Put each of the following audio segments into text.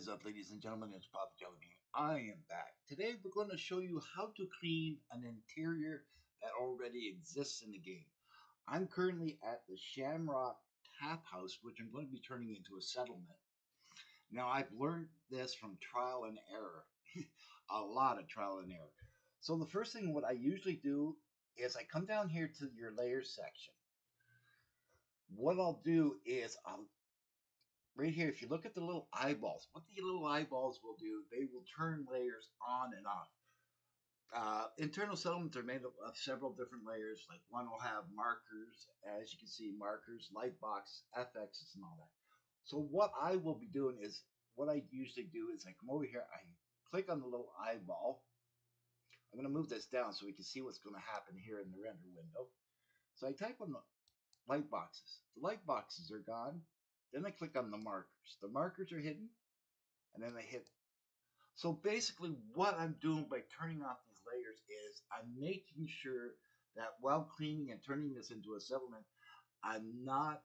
is up, ladies and gentlemen? It's Papa Jellybean. I am back. Today we're going to show you how to clean an interior that already exists in the game. I'm currently at the Shamrock Tap House, which I'm going to be turning into a settlement. Now, I've learned this from trial and error. a lot of trial and error. So the first thing what I usually do is I come down here to your layers section. What I'll do is I'll right here, if you look at the little eyeballs, what the little eyeballs will do, they will turn layers on and off. Uh, internal settlements are made of, of, several different layers. Like one will have markers, as you can see, markers, light box, FXs, and all that. So what I will be doing is, what I usually do is I come over here, I click on the little eyeball. I'm going to move this down so we can see what's going to happen here in the render window. So I type on the light boxes. The light boxes are gone. Then I click on the markers. The markers are hidden, and then I hit. So basically, what I'm doing by turning off these layers is I'm making sure that while cleaning and turning this into a settlement, I'm not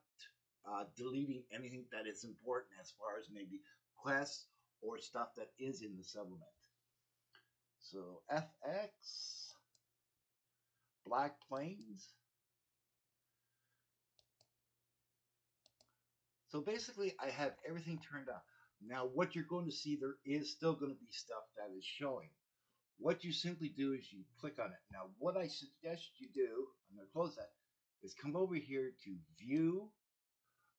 uh, deleting anything that is important as far as maybe quests or stuff that is in the settlement. So FX, Black Plains, So basically, I have everything turned on. Now, what you're going to see, there is still going to be stuff that is showing. What you simply do is you click on it. Now, what I suggest you do, I'm going to close that, is come over here to View,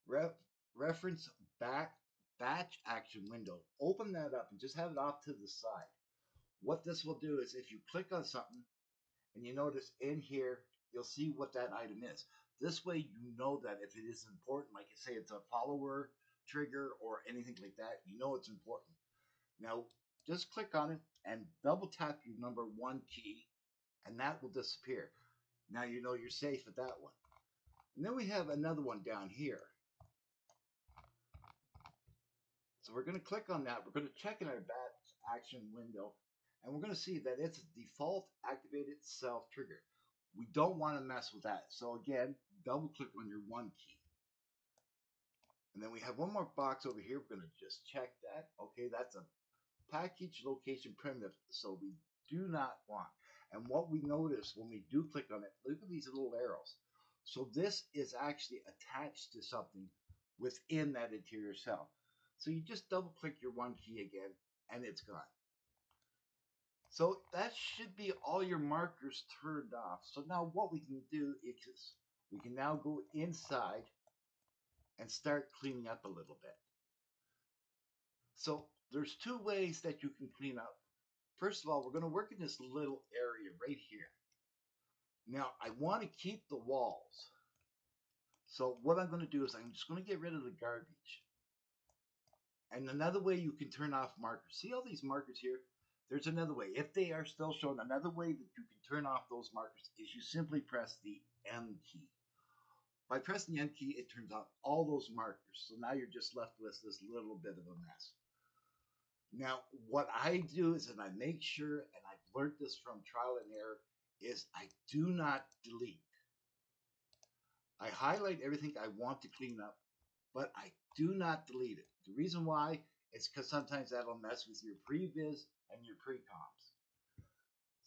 ref, Reference Back Batch Action Window. Open that up and just have it off to the side. What this will do is if you click on something and you notice in here, you'll see what that item is. This way, you know that if it is important, like you say, it's a follower trigger or anything like that, you know it's important. Now, just click on it and double tap your number one key, and that will disappear. Now you know you're safe at that one. And then we have another one down here. So we're going to click on that. We're going to check in our batch action window, and we're going to see that it's a default activated self trigger. We don't want to mess with that. So again, double click on your one key. And then we have one more box over here. We're going to just check that. Okay, that's a package location primitive. So we do not want. And what we notice when we do click on it, look at these little arrows. So this is actually attached to something within that interior cell. So you just double click your one key again and it's gone. So that should be all your markers turned off. So now what we can do is we can now go inside and start cleaning up a little bit. So there's two ways that you can clean up. First of all, we're going to work in this little area right here. Now, I want to keep the walls. So what I'm going to do is I'm just going to get rid of the garbage. And another way you can turn off markers. See all these markers here? There's another way. If they are still shown, another way that you can turn off those markers is you simply press the M key. By pressing the M key, it turns off all those markers. So now you're just left with this little bit of a mess. Now, what I do is, and I make sure, and I've learned this from trial and error, is I do not delete. I highlight everything I want to clean up, but I do not delete it. The reason why is because sometimes that'll mess with your previs and your pre-comps.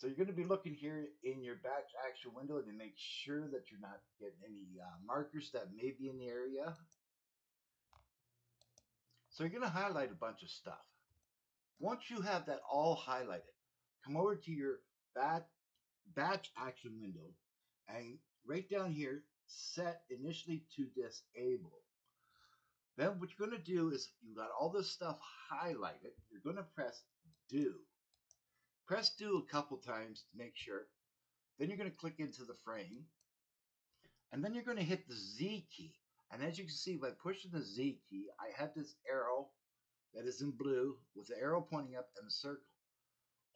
So you're going to be looking here in your batch action window to make sure that you're not getting any uh, markers that may be in the area. So you're going to highlight a bunch of stuff. Once you have that all highlighted, come over to your bat, batch action window and right down here, set initially to disable. Then what you're going to do is you got all this stuff highlighted. You're going to press do. Press do a couple times to make sure. Then you're going to click into the frame. And then you're going to hit the Z key. And as you can see, by pushing the Z key, I have this arrow that is in blue with the arrow pointing up and a circle.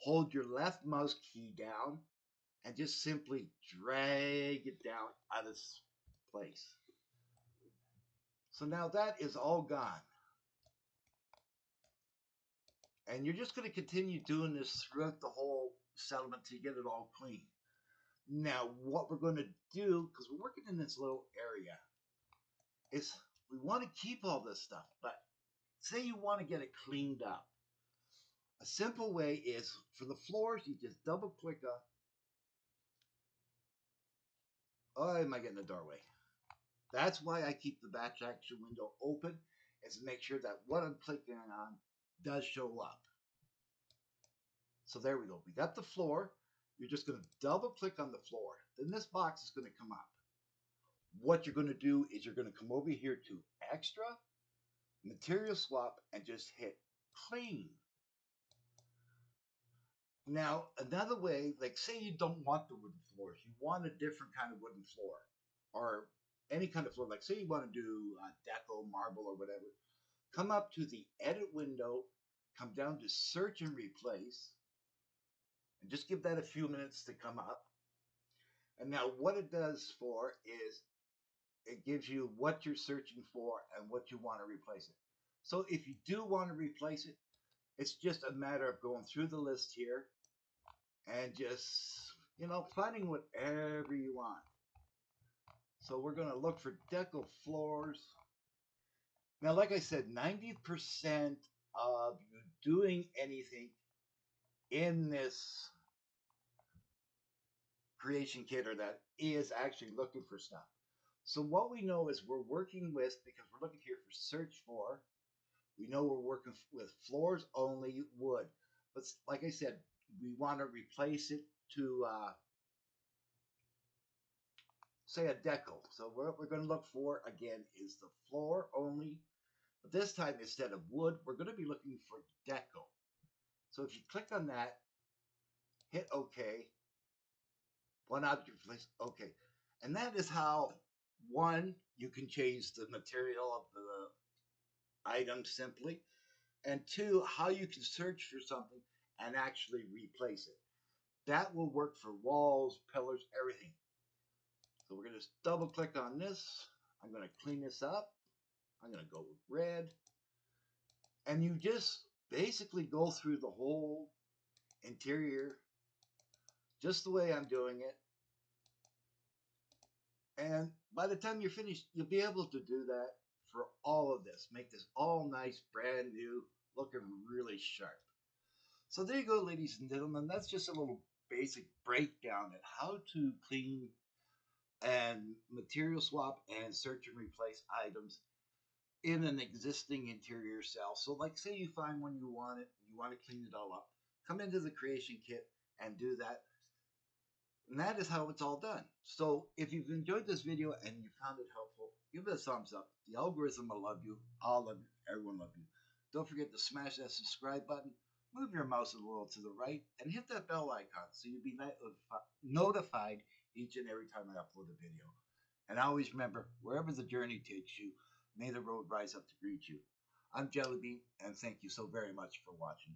Hold your left mouse key down and just simply drag it down out of this place. So now that is all gone. And you're just going to continue doing this throughout the whole settlement to get it all clean. Now, what we're going to do, because we're working in this little area, is we want to keep all this stuff, but say you want to get it cleaned up. A simple way is for the floors, you just double click on. Oh, am I getting the doorway? That's why I keep the batch action window open, is to make sure that what I'm clicking on does show up. So there we go. We got the floor. You're just going to double click on the floor. Then this box is going to come up. What you're going to do is you're going to come over here to extra, material swap, and just hit clean. Now, another way, like say you don't want the wooden floors, you want a different kind of wooden floor, or any kind of floor, like say you want to do uh, deco, marble, or whatever, come up to the edit window, come down to search and replace, and just give that a few minutes to come up. And now what it does for is it gives you what you're searching for and what you want to replace it. So if you do want to replace it, it's just a matter of going through the list here and just, you know, finding whatever you want. So we're going to look for deco floors. Now, like I said, 90% of you doing anything in this creation kit or that is actually looking for stuff. So what we know is we're working with, because we're looking here for search for, we know we're working with floors only wood. But like I said, we want to replace it to, uh, say, a decal. So what we're going to look for, again, is the floor only. But this time, instead of wood, we're going to be looking for deco. So if you click on that, hit OK, one object replace, OK. And that is how, one, you can change the material of the item simply, and two, how you can search for something and actually replace it. That will work for walls, pillars, everything. So we're going to double click on this. I'm going to clean this up. I'm going to go with red. And you just basically go through the whole interior just the way I'm doing it. And by the time you're finished, you'll be able to do that for all of this. Make this all nice, brand new, looking really sharp. So there you go, ladies and gentlemen. That's just a little basic breakdown at how to clean and material swap and search and replace items in an existing interior cell. So like say you find one you want it, you want to clean it all up, come into the creation kit and do that. And that is how it's all done. So if you've enjoyed this video and you found it helpful, give it a thumbs up. The algorithm will love you. I'll love you. Everyone love you. Don't forget to smash that subscribe button move your mouse a little to the right and hit that bell icon so you'll be notified each and every time I upload a video. And always remember, wherever the journey takes you, may the road rise up to greet you. I'm Jellybean, and thank you so very much for watching.